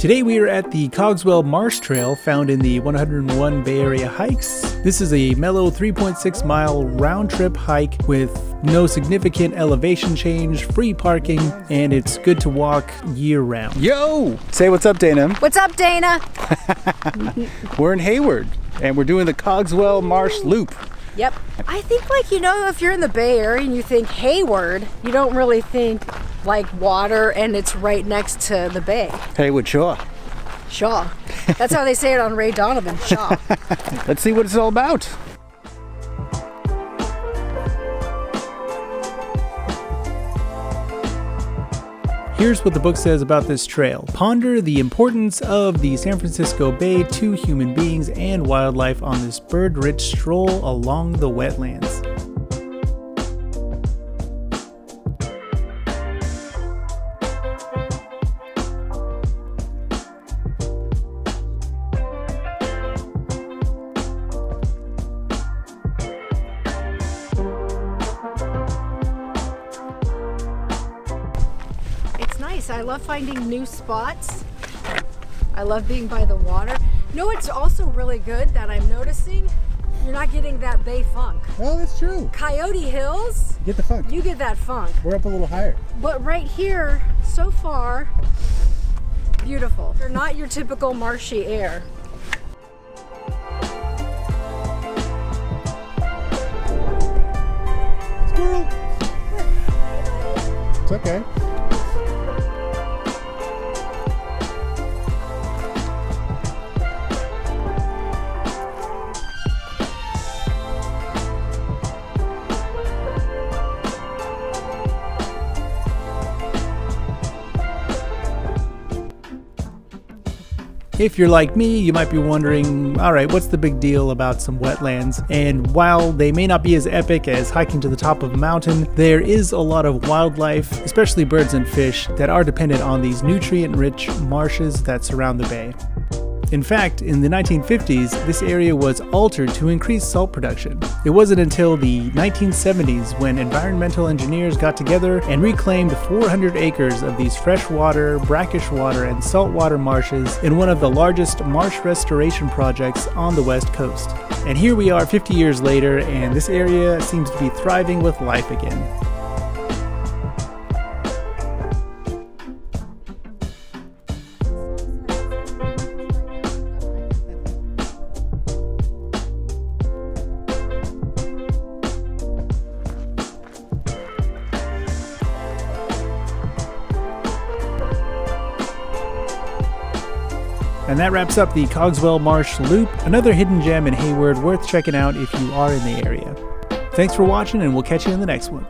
Today we are at the Cogswell Marsh Trail found in the 101 Bay Area Hikes. This is a mellow 3.6 mile round trip hike with no significant elevation change, free parking, and it's good to walk year round. Yo! Say what's up, Dana. What's up, Dana? we're in Hayward and we're doing the Cogswell Marsh Loop. Yep. I think, like, you know, if you're in the Bay Area and you think Hayward, you don't really think like water and it's right next to the bay. Haywood Shaw. Shaw. That's how they say it on Ray Donovan, Shaw. Let's see what it's all about. Here's what the book says about this trail. Ponder the importance of the San Francisco Bay to human beings and wildlife on this bird rich stroll along the wetlands. I love finding new spots. I love being by the water. You know it's also really good that I'm noticing? You're not getting that bay funk. Oh, that's true. Coyote Hills. Get the funk. You get that funk. We're up a little higher. But right here, so far, beautiful. They're not your typical marshy air. Squirrel. It's okay. If you're like me, you might be wondering, alright, what's the big deal about some wetlands? And while they may not be as epic as hiking to the top of a mountain, there is a lot of wildlife, especially birds and fish, that are dependent on these nutrient rich marshes that surround the bay. In fact, in the 1950s, this area was altered to increase salt production. It wasn't until the 1970s when environmental engineers got together and reclaimed 400 acres of these freshwater, brackish water, and saltwater marshes in one of the largest marsh restoration projects on the West Coast. And here we are 50 years later, and this area seems to be thriving with life again. And that wraps up the Cogswell Marsh Loop, another hidden gem in Hayward worth checking out if you are in the area. Thanks for watching, and we'll catch you in the next one.